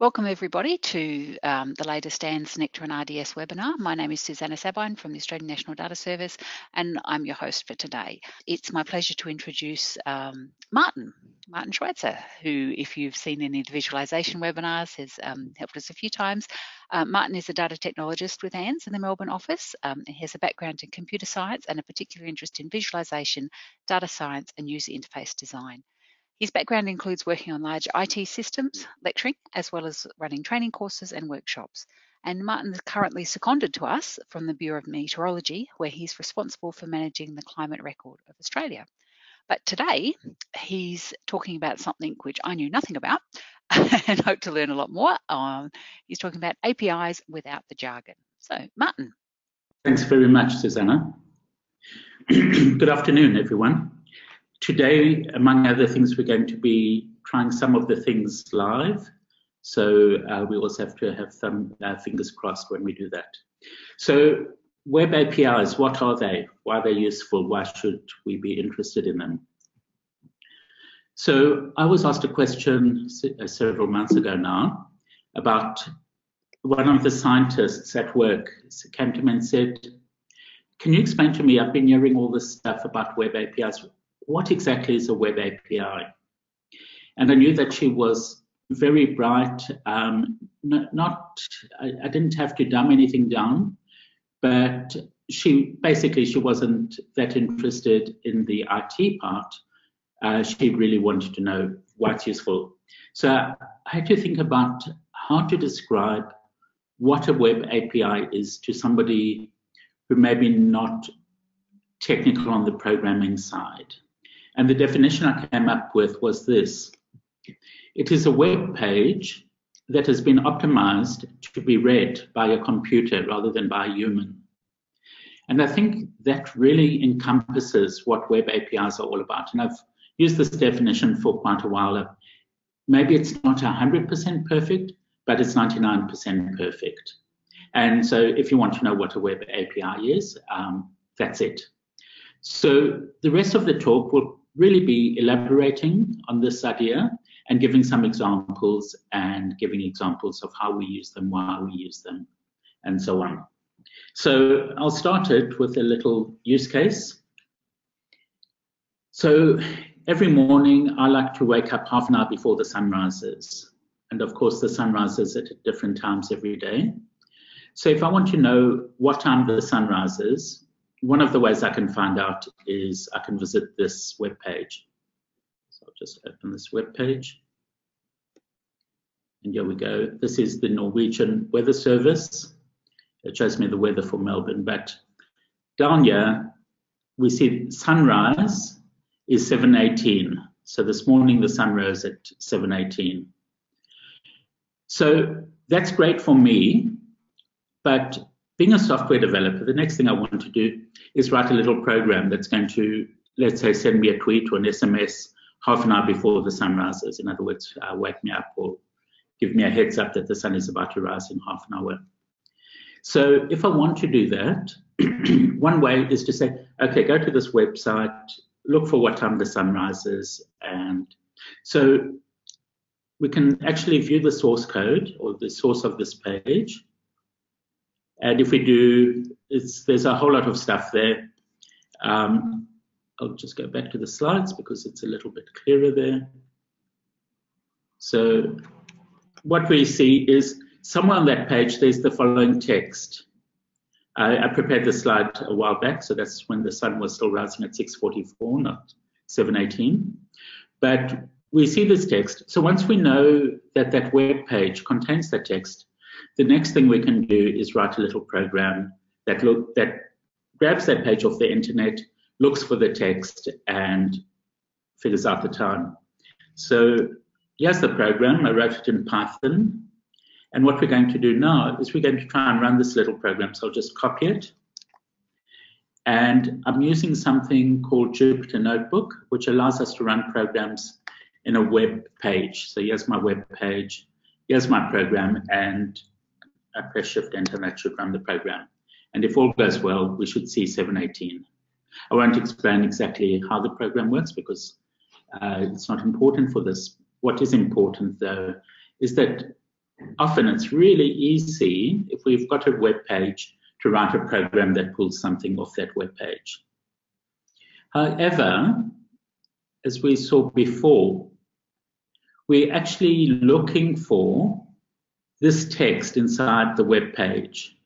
Welcome everybody to um, the latest ANDS Nectar and RDS webinar. My name is Susanna Sabine from the Australian National Data Service and I'm your host for today. It's my pleasure to introduce um, Martin, Martin Schweitzer, who if you've seen any of the visualization webinars has um, helped us a few times. Uh, Martin is a data technologist with ANDS in the Melbourne office. Um, he has a background in computer science and a particular interest in visualization, data science and user interface design. His background includes working on large IT systems, lecturing, as well as running training courses and workshops. And Martin is currently seconded to us from the Bureau of Meteorology, where he's responsible for managing the climate record of Australia. But today, he's talking about something which I knew nothing about and hope to learn a lot more. Um, he's talking about APIs without the jargon. So, Martin. Thanks very much, Susanna. Good afternoon, everyone. Today, among other things, we're going to be trying some of the things live. So uh, we also have to have some uh, fingers crossed when we do that. So web APIs, what are they? Why are they useful? Why should we be interested in them? So I was asked a question uh, several months ago now about one of the scientists at work came to me and said, can you explain to me, I've been hearing all this stuff about web APIs what exactly is a web API? And I knew that she was very bright. Um, not, not I, I, didn't have to dumb anything down, but she basically she wasn't that interested in the IT part. Uh, she really wanted to know what's useful. So I had to think about how to describe what a web API is to somebody who maybe not technical on the programming side. And the definition I came up with was this. It is a web page that has been optimized to be read by a computer rather than by a human. And I think that really encompasses what web APIs are all about. And I've used this definition for quite a while. Maybe it's not 100% perfect, but it's 99% perfect. And so if you want to know what a web API is, um, that's it. So the rest of the talk will really be elaborating on this idea and giving some examples and giving examples of how we use them, why we use them, and so on. So I'll start it with a little use case. So every morning I like to wake up half an hour before the sun rises. And of course the sun rises at different times every day. So if I want to know what time the sun rises, one of the ways I can find out is I can visit this web page. So I'll just open this web page. And here we go. This is the Norwegian Weather Service. It shows me the weather for Melbourne. But down here, we see sunrise is 7.18. So this morning the sun rose at 7.18. So that's great for me, but being a software developer, the next thing I want to do is write a little program that's going to, let's say, send me a tweet or an SMS half an hour before the sun rises. In other words, uh, wake me up or give me a heads up that the sun is about to rise in half an hour. So if I want to do that, one way is to say, okay, go to this website, look for what time the sun rises. And so we can actually view the source code or the source of this page. And if we do, there's a whole lot of stuff there. Um, I'll just go back to the slides because it's a little bit clearer there. So what we see is somewhere on that page, there's the following text. I, I prepared the slide a while back, so that's when the sun was still rising at 6.44, not 7.18. But we see this text. So once we know that that web page contains that text, the next thing we can do is write a little program that look that grabs that page off the internet, looks for the text, and figures out the time. So here's the program. I wrote it in Python. And what we're going to do now is we're going to try and run this little program. So I'll just copy it. And I'm using something called Jupyter Notebook, which allows us to run programs in a web page. So here's my web page here's my program, and I press Shift Enter, that should run the program. And if all goes well, we should see 718. I won't explain exactly how the program works because uh, it's not important for this. What is important though is that often it's really easy if we've got a web page to write a program that pulls something off that web page. However, as we saw before, we're actually looking for this text inside the web page.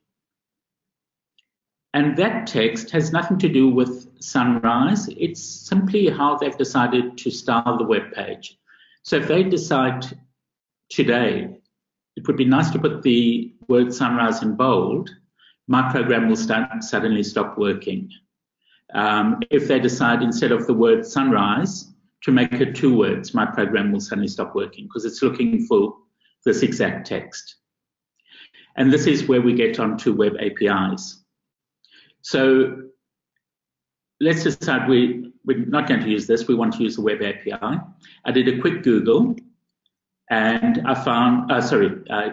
And that text has nothing to do with Sunrise. It's simply how they've decided to style the web page. So if they decide today, it would be nice to put the word Sunrise in bold, my program will start, suddenly stop working. Um, if they decide instead of the word sunrise to make it two words, my program will suddenly stop working because it's looking for this exact text. And this is where we get onto web APIs. So let's decide we, we're not going to use this, we want to use the web API. I did a quick Google and I found, uh, sorry, uh,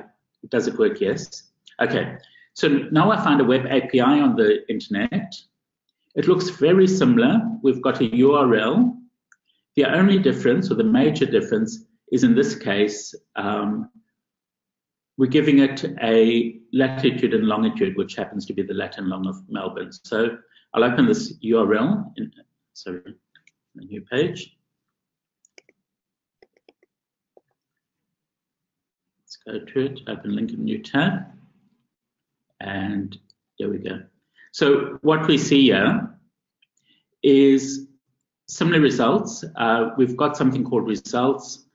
does it work? Yes. Okay. So now I find a web API on the internet. It looks very similar. We've got a URL. The only difference, or the major difference, is in this case, um, we're giving it a latitude and longitude, which happens to be the lat and long of Melbourne. So I'll open this URL, in, sorry, a new page. Let's go to it, open link in new tab. And there we go. So what we see here is similar results. Uh, we've got something called results.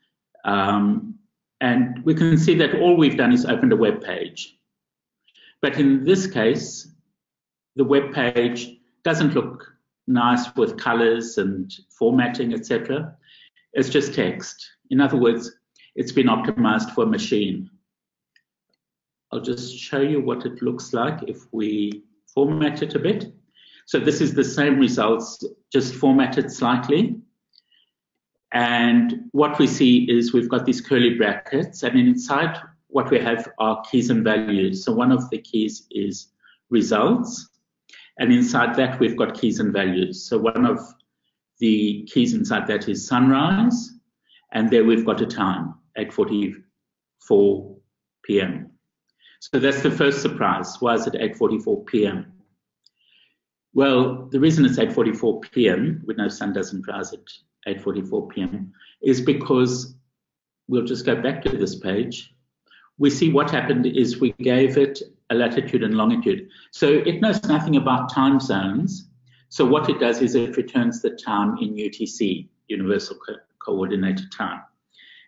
Um, and we can see that all we've done is opened a web page. But in this case, the web page doesn't look nice with colors and formatting, etc. It's just text. In other words, it's been optimized for a machine. I'll just show you what it looks like if we format it a bit. So this is the same results, just formatted slightly. And what we see is we've got these curly brackets, and inside what we have are keys and values. So one of the keys is results, and inside that we've got keys and values. So one of the keys inside that is sunrise, and there we've got a time, 8.44 p.m. So that's the first surprise. Why is it 8.44 p.m.? Well, the reason it's 8.44 p.m., we know sun doesn't rise at 8.44 p.m., is because we'll just go back to this page. We see what happened is we gave it a latitude and longitude. So it knows nothing about time zones. So what it does is it returns the time in UTC, Universal Co Coordinated Time.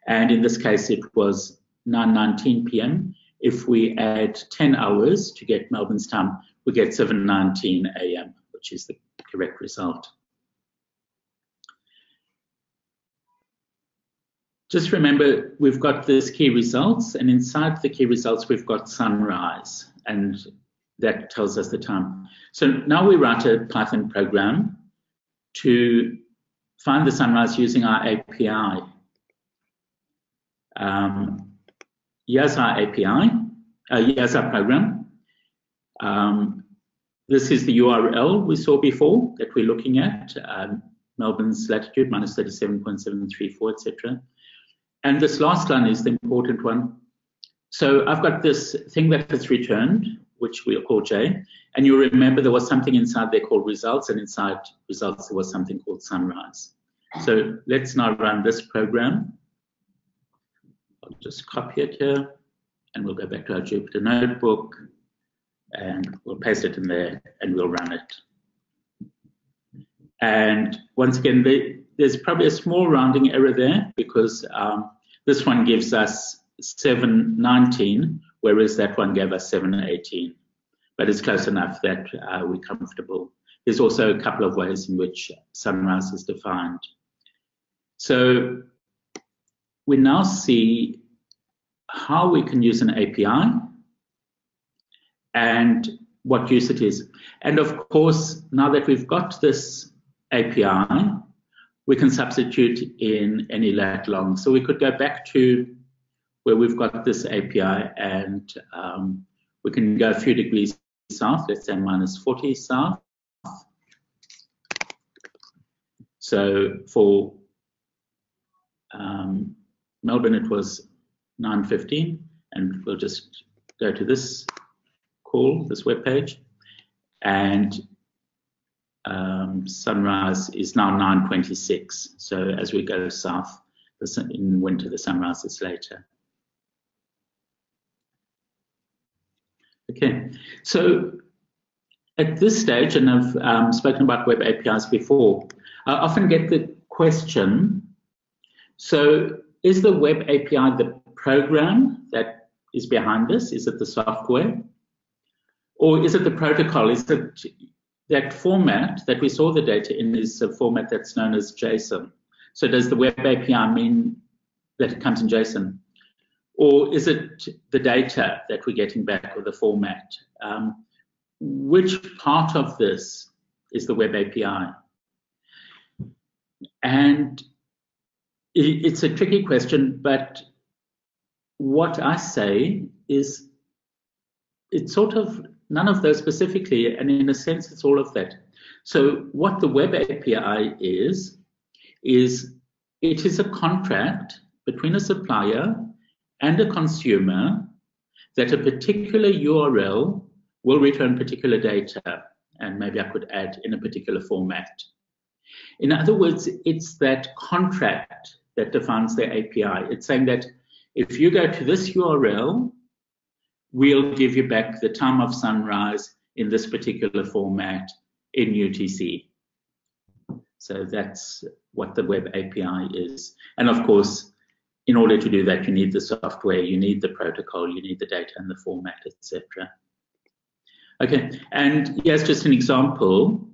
And in this case, it was 9.19 p.m. If we add 10 hours to get Melbourne's time, we get 7.19 a.m., which is the correct result. Just remember, we've got this key results, and inside the key results, we've got sunrise, and that tells us the time. So now we write a Python program to find the sunrise using our API. Um, here's our API, uh, here's our program. Um, this is the URL we saw before that we're looking at, um, Melbourne's latitude, minus 37.734, etc. And this last one is the important one. So I've got this thing that has returned, which we'll call J, and you remember there was something inside there called results, and inside results there was something called sunrise. So let's now run this program. I'll just copy it here and we'll go back to our Jupyter notebook and we'll paste it in there and we'll run it. And once again, there's probably a small rounding error there because um, this one gives us 719, whereas that one gave us 718. But it's close enough that uh, we're comfortable. There's also a couple of ways in which sunrise is defined. So we now see how we can use an API and what use it is. And of course, now that we've got this API, we can substitute in any lat long. So we could go back to where we've got this API and um, we can go a few degrees south, let's say minus 40 south. So for um, Melbourne, it was 9.15. and we'll just go to this call, this web page, and um, sunrise is now 9.26. So as we go south, in winter, the sunrise is later. Okay, so at this stage, and I've um, spoken about web APIs before, I often get the question, so is the web API the program that is behind this? Is it the software? Or is it the protocol? Is it that format that we saw the data in is a format that's known as JSON? So does the web API mean that it comes in JSON? Or is it the data that we're getting back or the format? Um, which part of this is the web API? And it's a tricky question, but what I say is it's sort of none of those specifically, and in a sense, it's all of that. So what the web API is, is it is a contract between a supplier and a consumer that a particular URL will return particular data, and maybe I could add in a particular format. In other words, it's that contract that defines the API. It's saying that if you go to this URL, we'll give you back the time of sunrise in this particular format in UTC. So that's what the web API is. And of course, in order to do that, you need the software, you need the protocol, you need the data and the format, etc. Okay, and here's just an example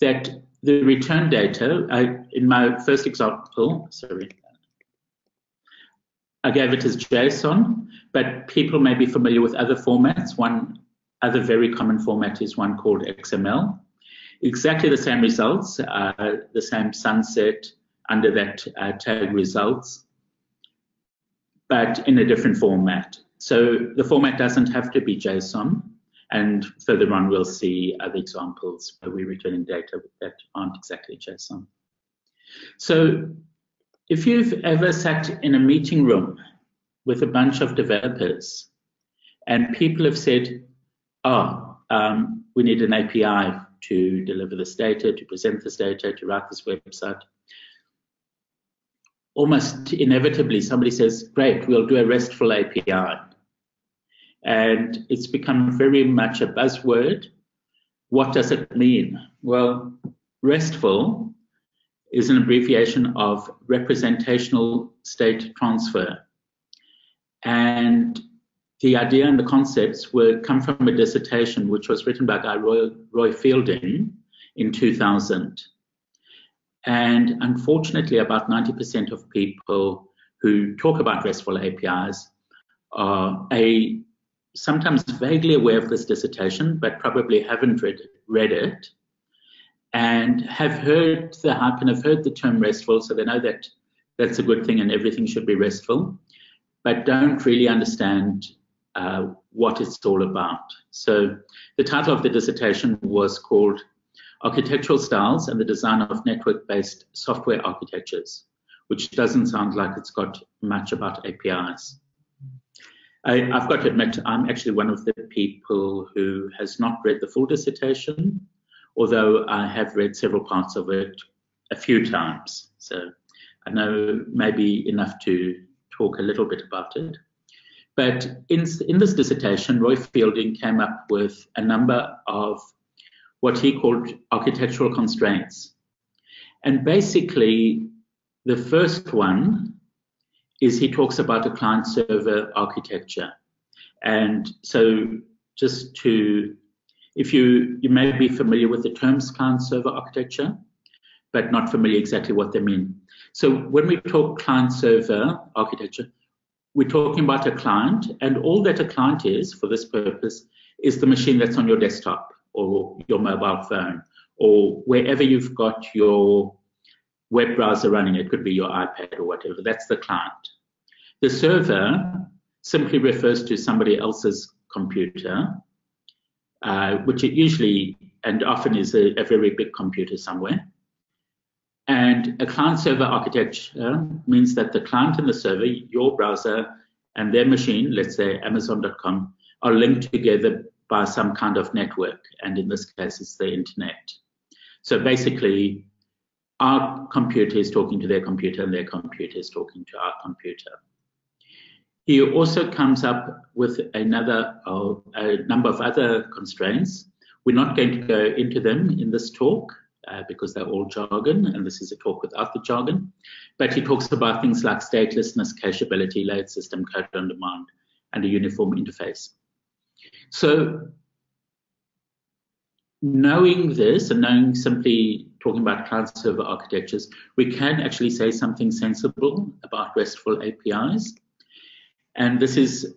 that the return data, I, in my first example, sorry, I gave it as JSON, but people may be familiar with other formats. One other very common format is one called XML. Exactly the same results, uh, the same sunset under that uh, tag results, but in a different format. So the format doesn't have to be JSON. And further on, we'll see other examples where we're returning data that aren't exactly JSON. So if you've ever sat in a meeting room with a bunch of developers and people have said, oh, um, we need an API to deliver this data, to present this data, to write this website. Almost inevitably, somebody says, great, we'll do a RESTful API. And it's become very much a buzzword. What does it mean? Well, RESTful is an abbreviation of representational state transfer. And the idea and the concepts were come from a dissertation which was written by Guy Roy, Roy Fielding in 2000. And unfortunately, about 90% of people who talk about RESTful APIs are a sometimes vaguely aware of this dissertation, but probably haven't read, read it and have heard the hype and have heard the term restful, so they know that that's a good thing and everything should be restful, but don't really understand uh, what it's all about. So the title of the dissertation was called Architectural Styles and the Design of Network-Based Software Architectures, which doesn't sound like it's got much about APIs. I, have got to admit, I'm actually one of the people who has not read the full dissertation, although I have read several parts of it a few times. So I know maybe enough to talk a little bit about it. But in, in this dissertation, Roy Fielding came up with a number of what he called architectural constraints. And basically, the first one is he talks about a client server architecture. And so just to, if you, you may be familiar with the terms client server architecture, but not familiar exactly what they mean. So when we talk client server architecture, we're talking about a client and all that a client is for this purpose is the machine that's on your desktop or your mobile phone or wherever you've got your web browser running. It could be your iPad or whatever. That's the client. The server simply refers to somebody else's computer, uh, which it usually and often is a, a very big computer somewhere. And a client server architecture means that the client and the server, your browser and their machine, let's say Amazon.com, are linked together by some kind of network, and in this case, it's the internet. So basically, our computer is talking to their computer, and their computer is talking to our computer. He also comes up with another uh, a number of other constraints. We're not going to go into them in this talk uh, because they're all jargon, and this is a talk without the jargon. But he talks about things like statelessness, cacheability, layered system, code on demand, and a uniform interface. So knowing this and knowing simply talking about client server architectures, we can actually say something sensible about RESTful APIs. And this is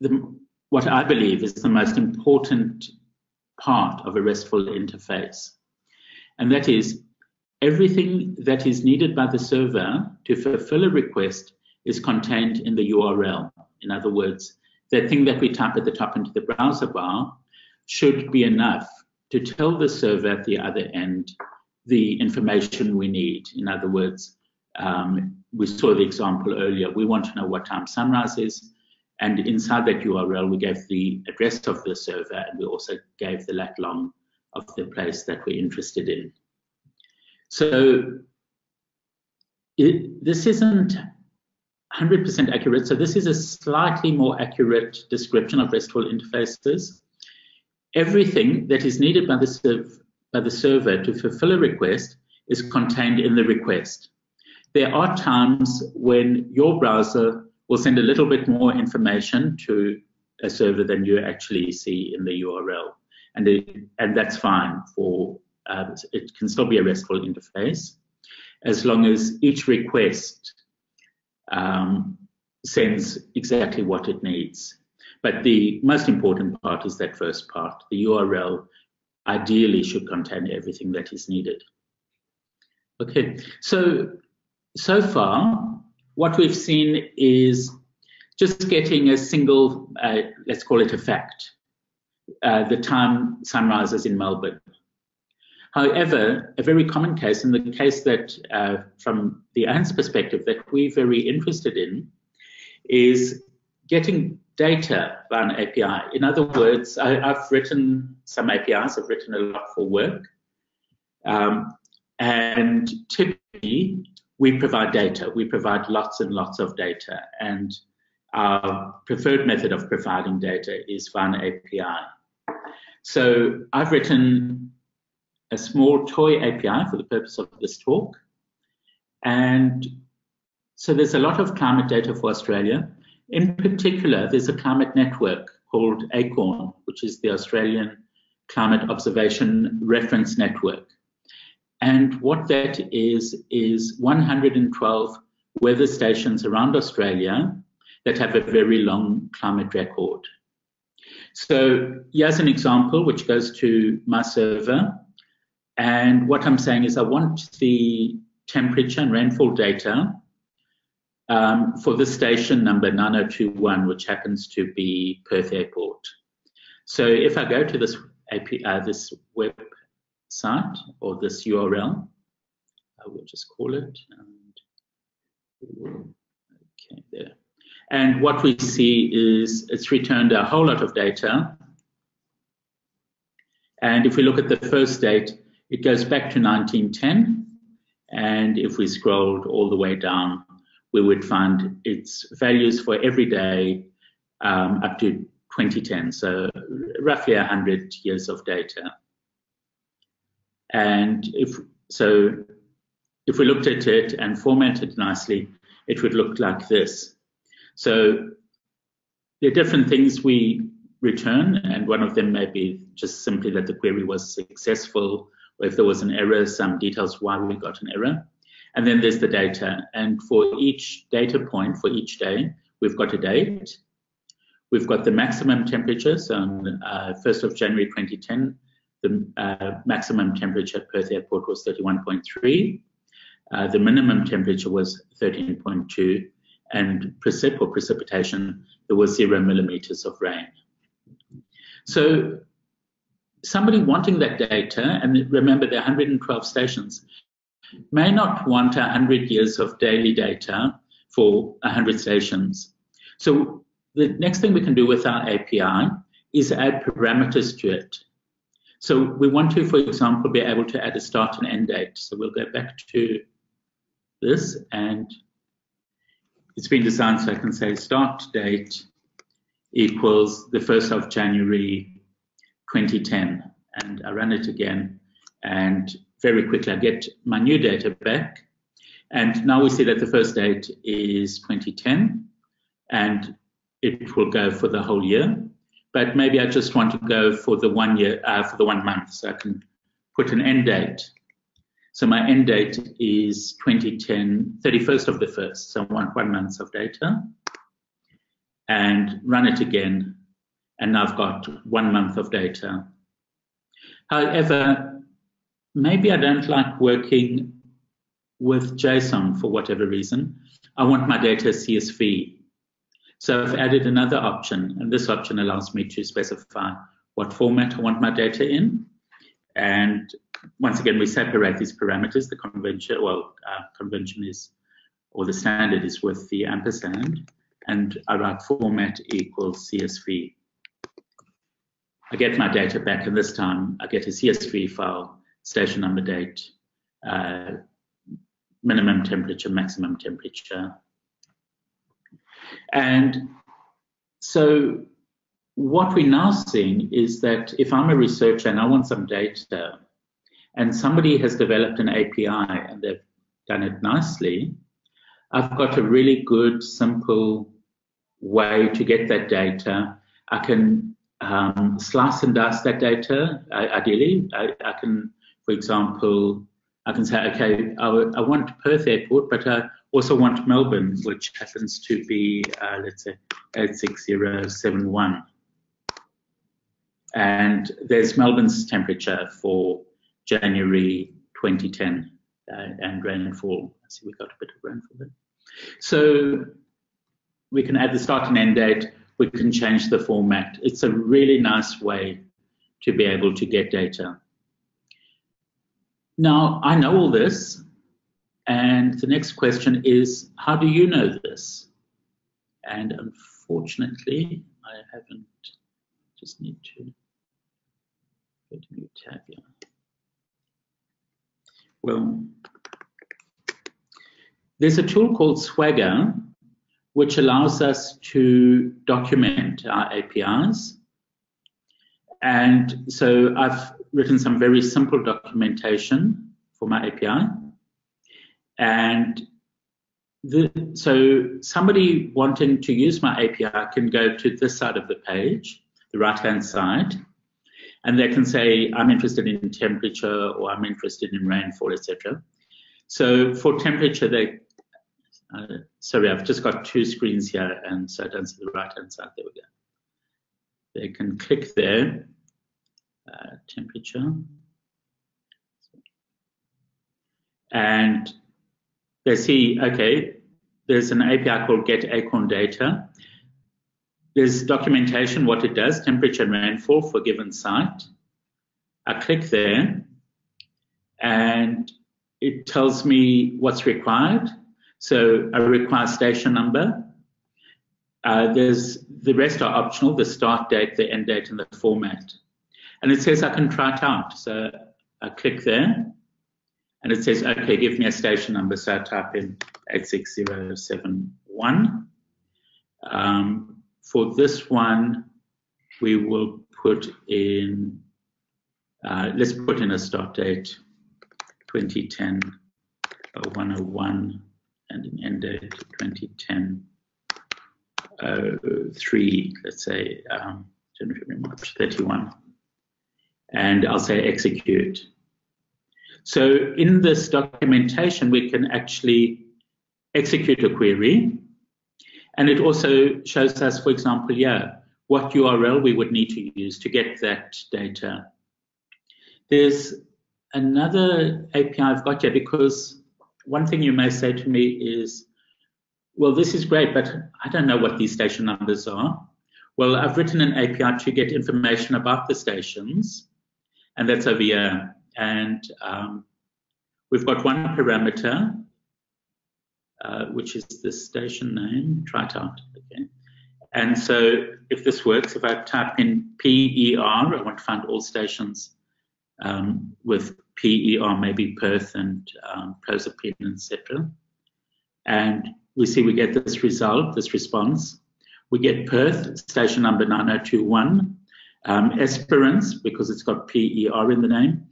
the, what I believe is the most important part of a RESTful interface. And that is everything that is needed by the server to fulfill a request is contained in the URL. In other words, the thing that we type at the top into the browser bar should be enough to tell the server at the other end the information we need. In other words, um, we saw the example earlier. We want to know what time sunrise is. And inside that URL, we gave the address of the server and we also gave the lat long of the place that we're interested in. So it, this isn't 100% accurate. So this is a slightly more accurate description of RESTful interfaces. Everything that is needed by the, serv by the server to fulfill a request is contained in the request. There are times when your browser will send a little bit more information to a server than you actually see in the URL. And, it, and that's fine for, uh, it can still be a RESTful interface as long as each request um, sends exactly what it needs. But the most important part is that first part. The URL ideally should contain everything that is needed. Okay, so so far what we've seen is just getting a single, uh, let's call it a fact, uh, the time sunrises in Melbourne. However, a very common case, and the case that, uh, from the ANDS perspective, that we're very interested in, is getting data via an API. In other words, I, have written some APIs, I've written a lot for work, um, and typically we provide data. We provide lots and lots of data, and our preferred method of providing data is via an API. So I've written a small toy API for the purpose of this talk. And so there's a lot of climate data for Australia. In particular, there's a climate network called ACORN, which is the Australian Climate Observation Reference Network. And what that is, is 112 weather stations around Australia that have a very long climate record. So here's an example which goes to my server. And what I'm saying is I want the temperature and rainfall data um, for the station number 9021, which happens to be Perth Airport. So if I go to this API, uh, this website or this URL, I will just call it. And, okay, there. And what we see is it's returned a whole lot of data. And if we look at the first date, it goes back to 1910. And if we scrolled all the way down, we would find its values for every day um, up to 2010, so roughly 100 years of data. And if so, if we looked at it and formatted nicely, it would look like this. So there are different things we return, and one of them may be just simply that the query was successful or if there was an error, some details why we got an error. And then there's the data. And for each data point, for each day, we've got a date. We've got the maximum temperature. So on uh, 1st of January 2010, the uh, maximum temperature at Perth Airport was 31.3. Uh, the minimum temperature was 13.2. And precip or precipitation, there was zero millimeters of rain. So somebody wanting that data, and remember there are 112 stations, may not want 100 years of daily data for 100 stations. So the next thing we can do with our API is add parameters to it. So we want to, for example, be able to add a start and end date. So we'll go back to this and it's been designed so I can say start date equals the 1st of January 2010 and I run it again and very quickly I get my new data back. And now we see that the first date is 2010 and it will go for the whole year but maybe I just want to go for the one year uh, for the one month so I can put an end date so my end date is 2010, 31st of the 1st, so one, one month of data. And run it again, and I've got one month of data. However, maybe I don't like working with JSON for whatever reason. I want my data CSV. So I've added another option, and this option allows me to specify what format I want my data in. And once again, we separate these parameters. The convention, well, uh, convention is, or the standard is with the ampersand, and I write format equals CSV. I get my data back, and this time I get a CSV file, station number, date, uh, minimum temperature, maximum temperature. And so what we're now seeing is that if I'm a researcher and I want some data, and somebody has developed an API and they've done it nicely, I've got a really good, simple way to get that data. I can um, slice and dice that data, ideally. I, I, can, for example, I can say, okay, I, I, want Perth Airport, but I also want Melbourne, which happens to be, uh, let's say, 86071. And there's Melbourne's temperature for January 2010 uh, and rainfall. I see we got a bit of rainfall there. So we can add the start and end date. We can change the format. It's a really nice way to be able to get data. Now, I know all this, and the next question is, how do you know this? And unfortunately, I haven't, just need to get a new tab here. Well, there's a tool called Swagger, which allows us to document our APIs. And so I've written some very simple documentation for my API. And the, so somebody wanting to use my API can go to this side of the page, the right-hand side, and they can say, I'm interested in temperature or I'm interested in rainfall, etc. So for temperature, they, uh, sorry, I've just got two screens here, and so I don't see the right-hand side. There we go. They can click there, uh, temperature, and they see, okay, there's an API called Get Acorn Data, there's documentation, what it does, temperature and rainfall for a given site. I click there and it tells me what's required. So I require station number. Uh, there's the rest are optional, the start date, the end date, and the format. And it says I can try it out. So I click there and it says, okay, give me a station number. So I type in 86071. Um, for this one, we will put in, uh, let's put in a start date, 2010 101 and an end date 2010 03, let's say um, January, March 31. And I'll say execute. So in this documentation, we can actually execute a query and it also shows us, for example, yeah, what URL we would need to use to get that data. There's another API I've got here because one thing you may say to me is, well, this is great, but I don't know what these station numbers are. Well, I've written an API to get information about the stations, and that's over here. And um, we've got one parameter uh, which is the station name, try it out. And so if this works, if I type in PER, I want to find all stations um, with PER, maybe Perth and um, etc. And we see we get this result, this response. We get Perth, station number 9021. Um, Esperance, because it's got PER in the name.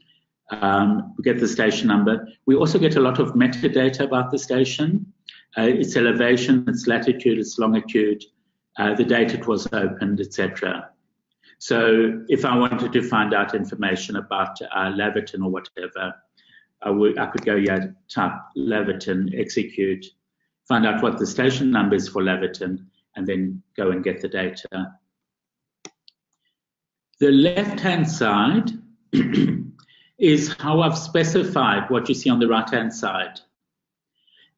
Um, we get the station number. We also get a lot of metadata about the station, uh, its elevation, its latitude, its longitude, uh, the date it was opened, etc. So if I wanted to find out information about uh, Laverton or whatever, I, would, I could go here, type Laverton, execute, find out what the station number is for Laverton, and then go and get the data. The left-hand side is how I've specified what you see on the right-hand side.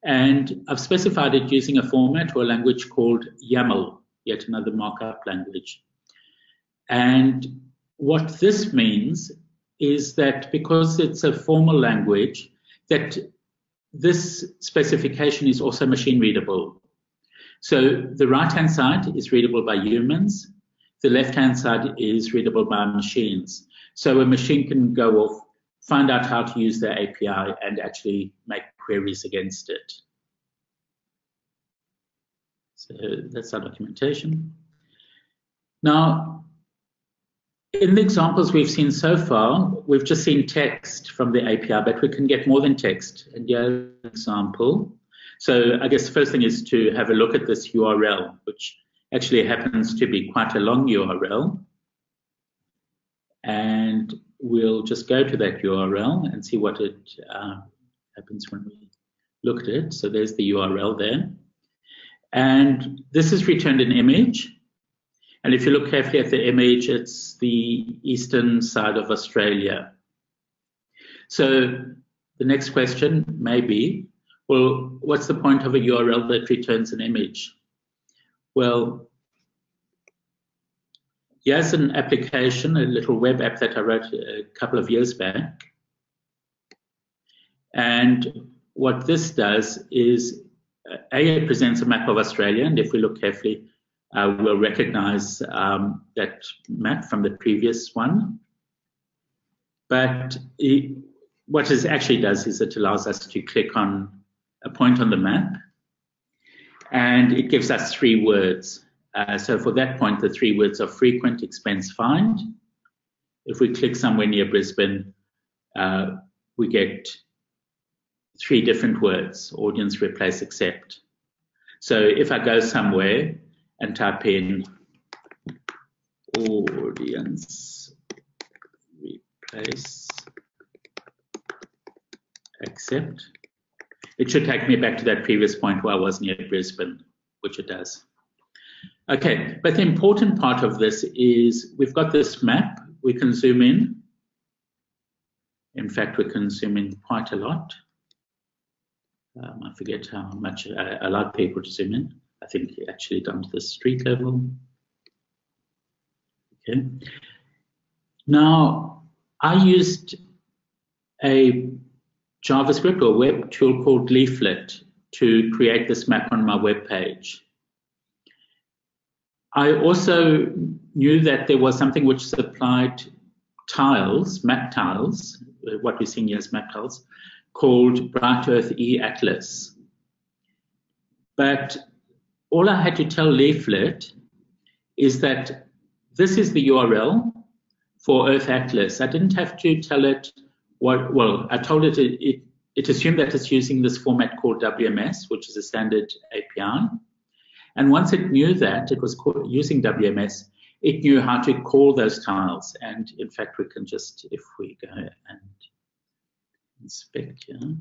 And I've specified it using a format or a language called YAML, yet another markup language. And what this means is that because it's a formal language, that this specification is also machine readable. So the right-hand side is readable by humans. The left-hand side is readable by machines. So a machine can go off, find out how to use the API and actually make queries against it. So that's our documentation. Now, in the examples we've seen so far, we've just seen text from the API, but we can get more than text. And yeah, example. So I guess the first thing is to have a look at this URL, which actually happens to be quite a long URL. And we'll just go to that URL and see what it uh, happens when we look at it. So there's the URL there. And this is returned an image. And if you look carefully at the image, it's the eastern side of Australia. So the next question may be, well, what's the point of a URL that returns an image? Well, here's an application, a little web app that I wrote a couple of years back. And what this does is a, it presents a map of Australia, and if we look carefully, uh, we'll recognize um, that map from the previous one. But it, what it actually does is it allows us to click on a point on the map, and it gives us three words. Uh, so for that point, the three words are frequent, expense, find. If we click somewhere near Brisbane, uh, we get three different words, audience, replace, accept. So if I go somewhere and type in audience, replace, accept, it should take me back to that previous point where I was near Brisbane, which it does. Okay, but the important part of this is we've got this map. We can zoom in. In fact, we can zoom in quite a lot. Um, I forget how much I allowed people to zoom in. I think actually down to the street level. Okay. Now, I used a JavaScript or web tool called Leaflet to create this map on my web page. I also knew that there was something which supplied tiles, map tiles, what we're seeing here as map tiles, called Bright Earth E Atlas. But all I had to tell Leaflet is that this is the URL for Earth Atlas. I didn't have to tell it what, well, I told it, it, it, assumed that it's using this format called WMS, which is a standard API. And once it knew that it was using WMS, it knew how to call those tiles. And in fact, we can just, if we go and inspect here,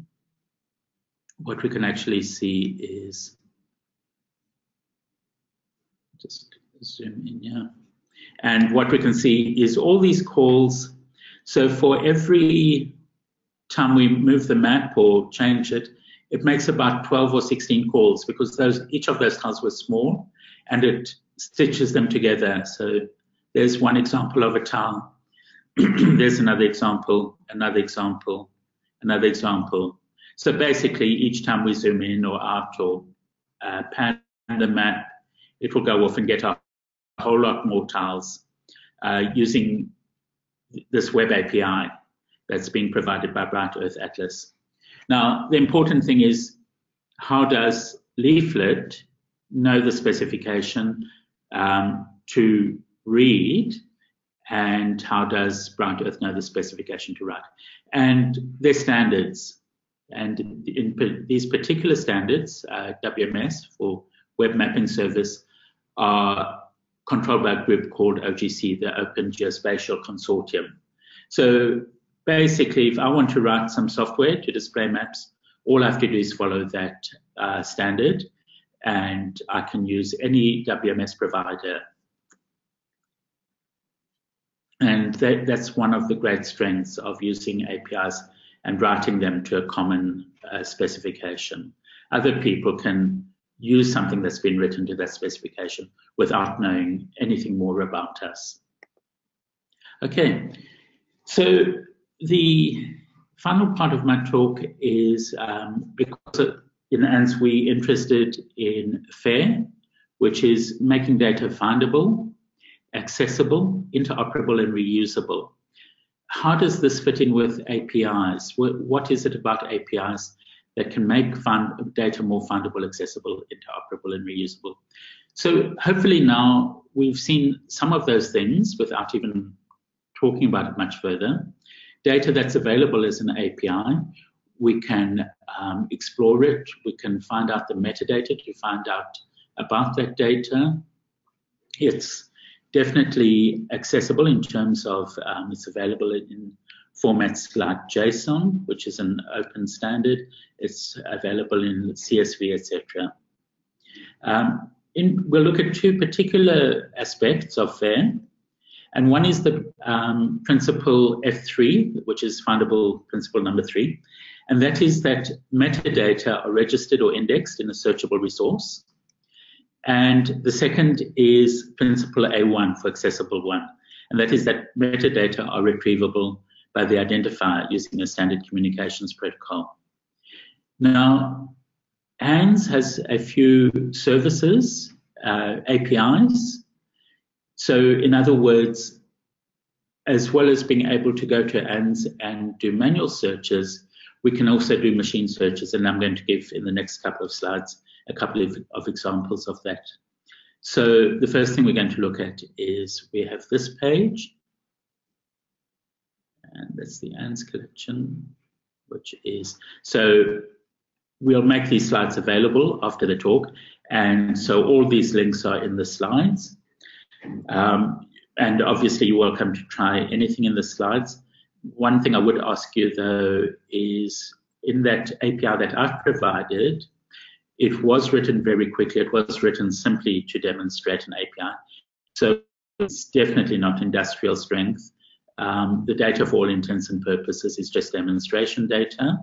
what we can actually see is, just zoom in here. And what we can see is all these calls. So for every time we move the map or change it, it makes about 12 or 16 calls because those each of those tiles were small and it stitches them together. So there's one example of a tile. there's another example, another example, another example. So basically, each time we zoom in or out or uh, pan the map, it will go off and get a whole lot more tiles uh, using this web API that's being provided by Bright Earth Atlas. Now, the important thing is how does Leaflet know the specification um, to read and how does Bright Earth know the specification to write? And their standards. And in these particular standards, uh, WMS for Web Mapping Service, are controlled by a group called OGC, the Open Geospatial Consortium. So basically, if I want to write some software to display maps, all I have to do is follow that uh, standard, and I can use any WMS provider. And that, that's one of the great strengths of using APIs and writing them to a common uh, specification. Other people can use something that's been written to that specification without knowing anything more about us. Okay, so the final part of my talk is um, because in ANDS we interested in FAIR, which is making data findable, accessible, interoperable, and reusable. How does this fit in with APIs? what, is it about APIs that can make fund, data more findable, accessible, interoperable, and reusable? So hopefully now we've seen some of those things without even talking about it much further. Data that's available as an API, we can um, explore it, we can find out the metadata to find out about that data. It's definitely accessible in terms of um, it's available in formats like JSON, which is an open standard. It's available in CSV, etc. Um, we'll look at two particular aspects of FAIR. And one is the um, principle F3, which is findable principle number three. And that is that metadata are registered or indexed in a searchable resource. And the second is principle A1 for accessible one. And that is that metadata are retrievable by the identifier using a standard communications protocol. Now, ANDS has a few services, uh, APIs, so in other words, as well as being able to go to ANDS and do manual searches, we can also do machine searches. And I'm going to give in the next couple of slides a couple of, of examples of that. So the first thing we're going to look at is we have this page. And that's the ANDS collection, which is, so we'll make these slides available after the talk. And so all these links are in the slides. Um, and obviously, you're welcome to try anything in the slides. One thing I would ask you though is in that API that I've provided, it was written very quickly. It was written simply to demonstrate an API. So it's definitely not industrial strength. Um, the data for all intents and purposes is just demonstration data.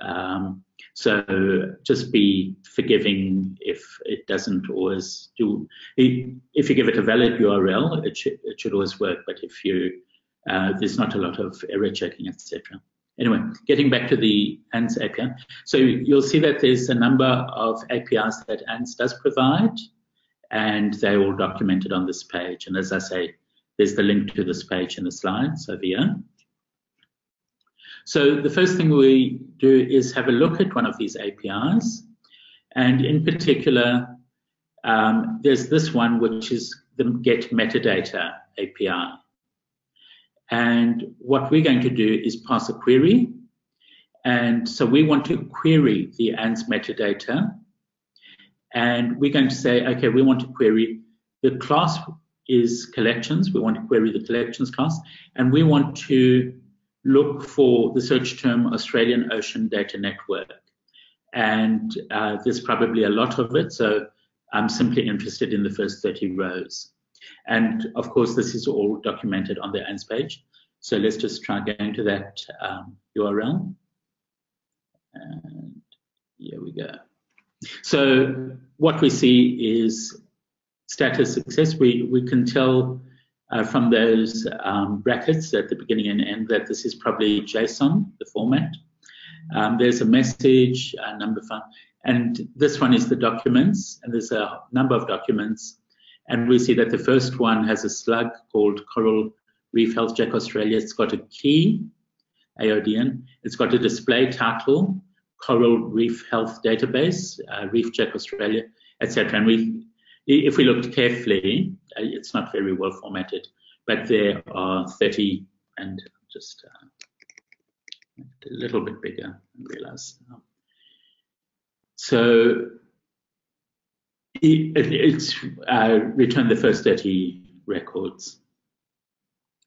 Um, so just be forgiving if it doesn't always do. If you give it a valid URL, it should, it should always work. But if you uh, there's not a lot of error checking, etc. Anyway, getting back to the ANDS API. So you'll see that there's a number of APIs that ANDS does provide, and they're all documented on this page. And as I say, there's the link to this page in the slides over here. So the first thing we do is have a look at one of these APIs. And in particular, um, there's this one, which is the get metadata API. And what we're going to do is pass a query. And so we want to query the ANDS metadata. And we're going to say, okay, we want to query the class is collections. We want to query the collections class. And we want to look for the search term Australian Ocean Data Network. And uh, there's probably a lot of it, so I'm simply interested in the first 30 rows. And of course, this is all documented on the ANDS page. So let's just try going to that um, URL. And here we go. So what we see is status success. We, we can tell uh, from those um, brackets at the beginning and end that this is probably JSON, the format. Um, there's a message, uh, number five, And this one is the documents, and there's a number of documents. And we see that the first one has a slug called Coral Reef Health Check Australia. It's got a key, AODN. It's got a display title, Coral Reef Health Database, uh, Reef Check Australia, etc. And we, if we looked carefully, it's not very well formatted, but there are 30 and just uh, a little bit bigger, I realize. So it, it's uh, returned the first 30 records.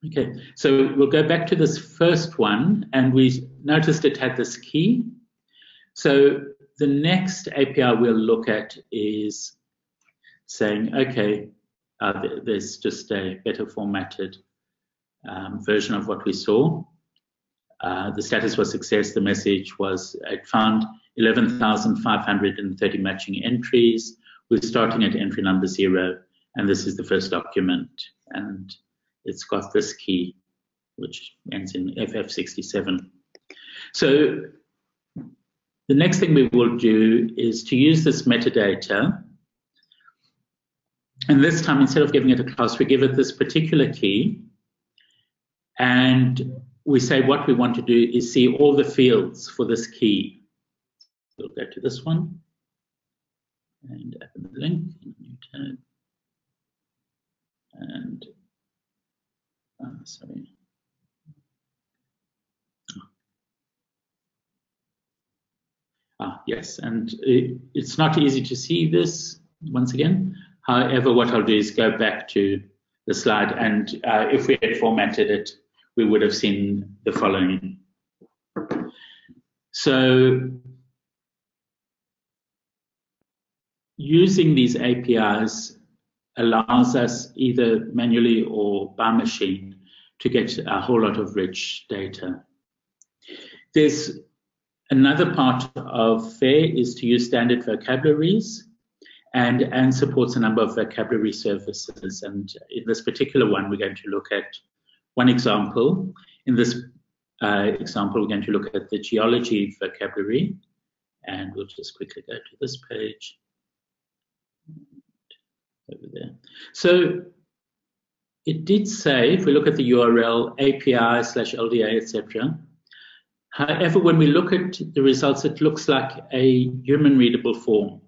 Okay, so we'll go back to this first one, and we noticed it had this key. So the next API we'll look at is saying, okay, uh, there's just a better formatted um, version of what we saw. Uh, the status was success. The message was it found 11,530 matching entries. We're starting at entry number zero, and this is the first document. And it's got this key, which ends in FF67. So the next thing we will do is to use this metadata. And this time, instead of giving it a class, we give it this particular key. And we say what we want to do is see all the fields for this key. We'll go to this one and open the link in new tab. And uh, sorry. Ah, yes, and it, it's not easy to see this once again. However, what I'll do is go back to the slide, and uh, if we had formatted it, we would have seen the following. So using these APIs allows us either manually or by machine to get a whole lot of rich data. There's another part of FAIR is to use standard vocabularies and, and supports a number of vocabulary services. And in this particular one, we're going to look at one example. In this uh, example, we're going to look at the geology vocabulary. And we'll just quickly go to this page over there. So it did say, if we look at the URL, API slash LDA, etc. However, when we look at the results, it looks like a human readable form.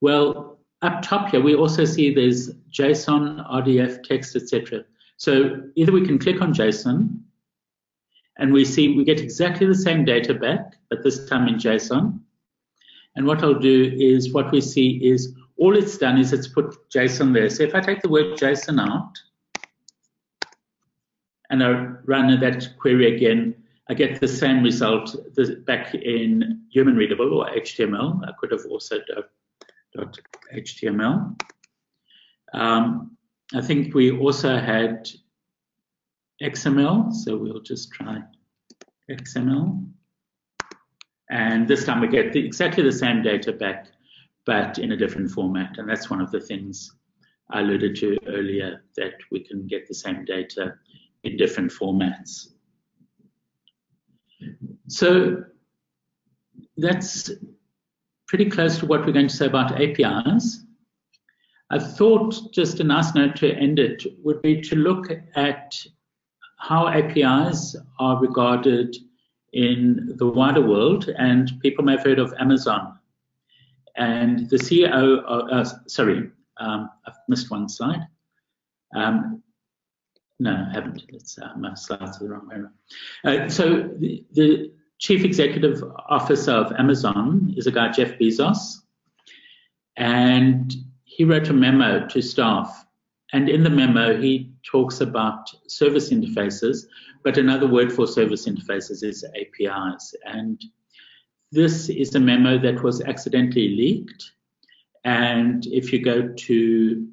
Well, up top here, we also see there's JSON, RDF, text, etc. So either we can click on JSON and we see we get exactly the same data back, but this time in JSON. And what I'll do is what we see is all it's done is it's put JSON there. So if I take the word JSON out and I run that query again, I get the same result back in human readable or HTML. I could have also HTML. Um, I think we also had XML, so we'll just try XML. And this time we get the, exactly the same data back but in a different format. And that's one of the things I alluded to earlier, that we can get the same data in different formats. So that's pretty close to what we're going to say about APIs. I thought just a nice note to end it would be to look at how APIs are regarded in the wider world, and people may have heard of Amazon and the CEO, uh, sorry, um, I've missed one slide. Um, no, I haven't. It's, uh, my slides are the wrong way around. Uh, so the, the, chief executive officer of Amazon is a guy, Jeff Bezos, and he wrote a memo to staff. And in the memo, he talks about service interfaces, but another word for service interfaces is APIs. And this is a memo that was accidentally leaked. And if you go to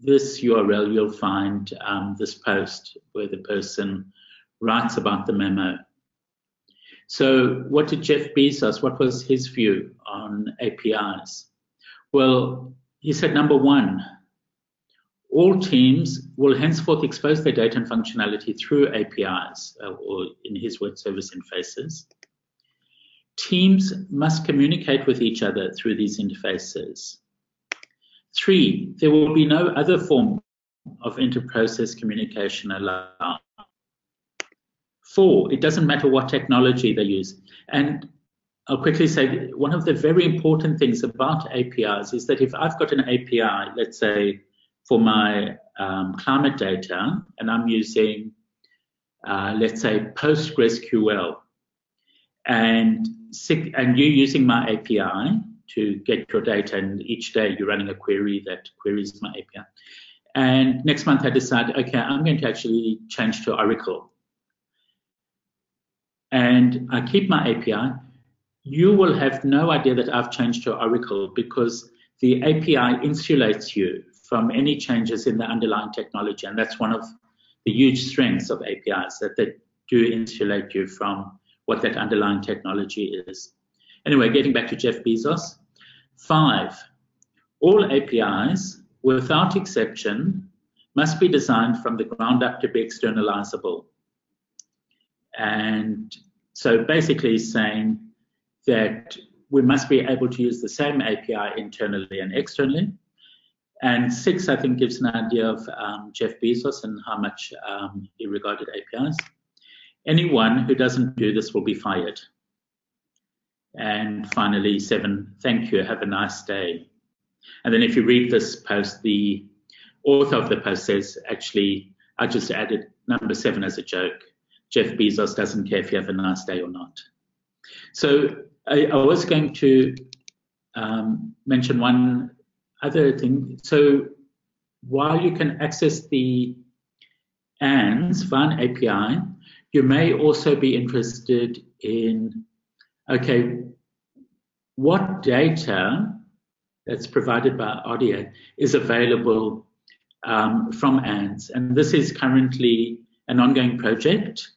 this URL, you'll find um, this post where the person writes about the memo. So what did Jeff Bezos, what was his view on APIs? Well, he said, number one, all teams will henceforth expose their data and functionality through APIs, uh, or in his words, service interfaces. teams must communicate with each other through these interfaces. Three, there will be no other form of inter-process communication allowed. Four, it doesn't matter what technology they use. And I'll quickly say one of the very important things about APIs is that if I've got an API, let's say for my um, climate data, and I'm using, uh, let's say, PostgreSQL, and, and you're using my API to get your data, and each day you're running a query that queries my API. And next month I decide, okay, I'm going to actually change to Oracle. And I keep my API. You will have no idea that I've changed your Oracle because the API insulates you from any changes in the underlying technology. And that's one of the huge strengths of APIs, that they do insulate you from what that underlying technology is. Anyway, getting back to Jeff Bezos. Five, all APIs, without exception, must be designed from the ground up to be externalizable. And so basically saying that we must be able to use the same API internally and externally. And six, I think, gives an idea of um, Jeff Bezos and how much um, he regarded APIs. Anyone who doesn't do this will be fired. And finally, seven, thank you, have a nice day. And then if you read this post, the author of the post says, actually, I just added number seven as a joke. Jeff Bezos doesn't care if you have a nice day or not. So I, I was going to um, mention one other thing. So while you can access the ANDS via API, you may also be interested in, okay, what data that's provided by RDA is available um, from ANDS. And this is currently an ongoing project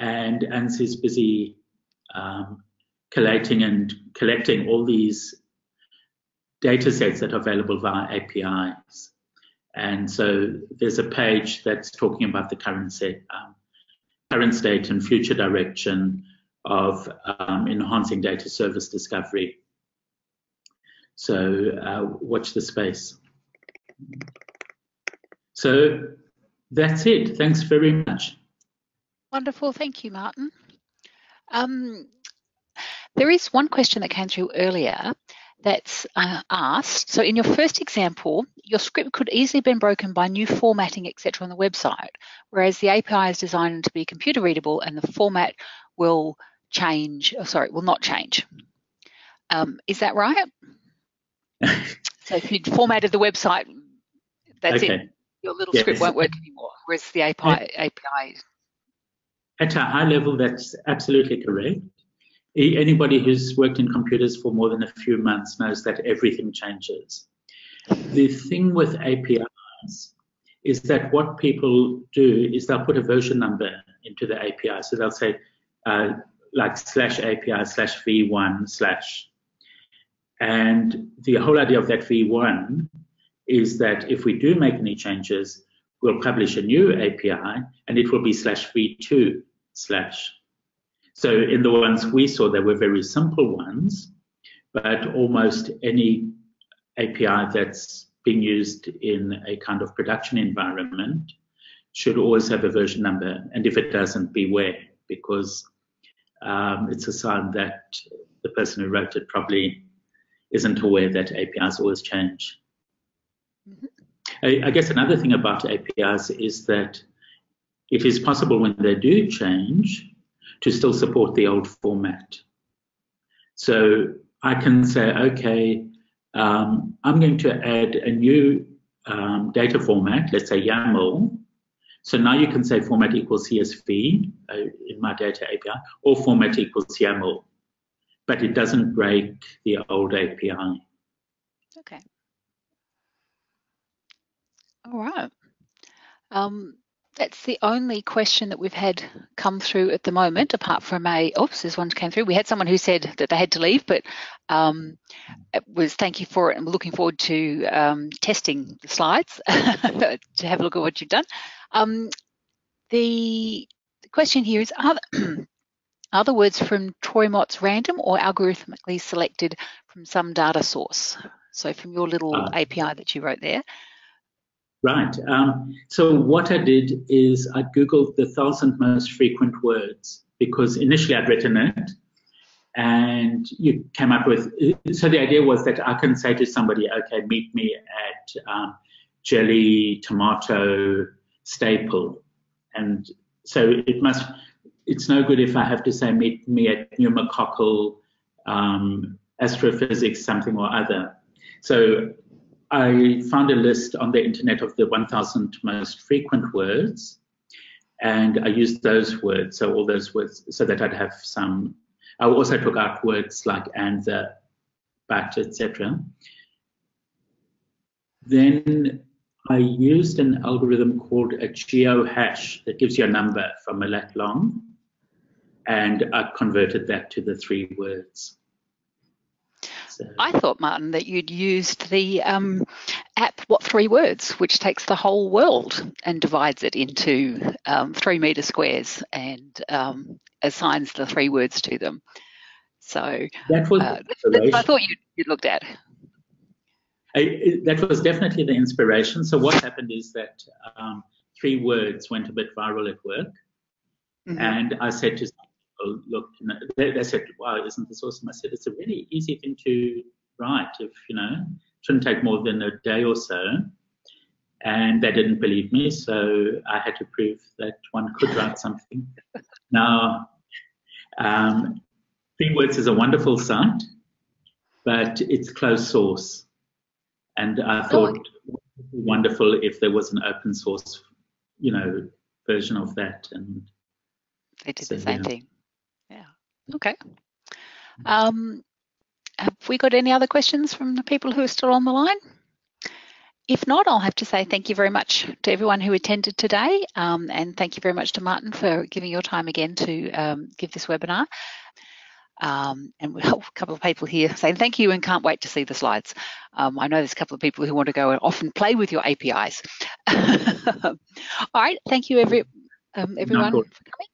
and ANDS is busy um, collating and collecting all these data sets that are available via APIs. And so there's a page that's talking about the current set, um, current state and future direction of um, enhancing data service discovery. So uh, watch the space. So that's it. Thanks very much. Wonderful. Thank you, Martin. Um, there is one question that came through earlier that's uh, asked. So in your first example, your script could easily have been broken by new formatting, etc. on the website, whereas the API is designed to be computer readable and the format will change, oh, sorry, will not change. Um, is that right? so if you'd formatted the website, that's okay. it. Your little yes. script won't work anymore, whereas the API, API at a high level, that's absolutely correct. Anybody who's worked in computers for more than a few months knows that everything changes. The thing with APIs is that what people do is they'll put a version number into the API. So they'll say uh, like slash API slash v1 slash. And the whole idea of that v1 is that if we do make any changes, we'll publish a new API and it will be slash v2 slash. So in the ones we saw, there were very simple ones, but almost any API that's being used in a kind of production environment should always have a version number. And if it doesn't, beware, because um, it's a sign that the person who wrote it probably isn't aware that APIs always change. Mm-hmm. I, I guess another thing about APIs is that it is possible when they do change to still support the old format. So I can say, okay, um, I'm going to add a new um, data format, let's say YAML. So now you can say format equals CSV uh, in my data API or format equals YAML, but it doesn't break the old API. Okay. All right. Um, that's the only question that we've had come through at the moment, apart from a, oops, there's one came through. We had someone who said that they had to leave, but um, it was thank you for it and we're looking forward to um, testing the slides to have a look at what you've done. Um, the, the question here is, are, Are the words from Troy-Mott's random or algorithmically selected from some data source? So from your little uh, API that you wrote there. Right. Um, so what I did is I Googled the thousand most frequent words because initially I'd written it and you came up with, so the idea was that I can say to somebody, okay, meet me at um, jelly, tomato, staple. And so it must, it's no good if I have to say meet me at pneumococcal um, astrophysics, something or other. So I found a list on the internet of the 1,000 most frequent words, and I used those words, so all those words, so that I'd have some. I also took out words like and, the, but, etc. Then I used an algorithm called a geohash that gives you a number from a lat long, and I converted that to the three words. So. I thought, Martin, that you'd used the um, app What Three Words, which takes the whole world and divides it into um, three metre squares and um, assigns the three words to them. So that was uh, I thought you you looked at. I, that was definitely the inspiration. So what happened is that um, three words went a bit viral at work, mm-hmm. and I said to people, "Look, they, they, said, wow, isn't this awesome?" I said, "It's a really easy thing to write. If you know, shouldn't take more than a day or so." And they didn't believe me, so I had to prove that one could write something. now, um, is a wonderful site, but it's closed source. And I thought oh. wonderful if there was an open source, you know, version of that. And they did so, the same yeah. thing. Okay. Um, have we got any other questions from the people who are still on the line? If not, I'll have to say thank you very much to everyone who attended today, um, and thank you very much to Martin for giving your time again to um, give this webinar. Um, and we have a couple of people here saying thank you and can't wait to see the slides. Um, I know there's a couple of people who want to go and often play with your APIs. All right, thank you every, um, everyone for coming.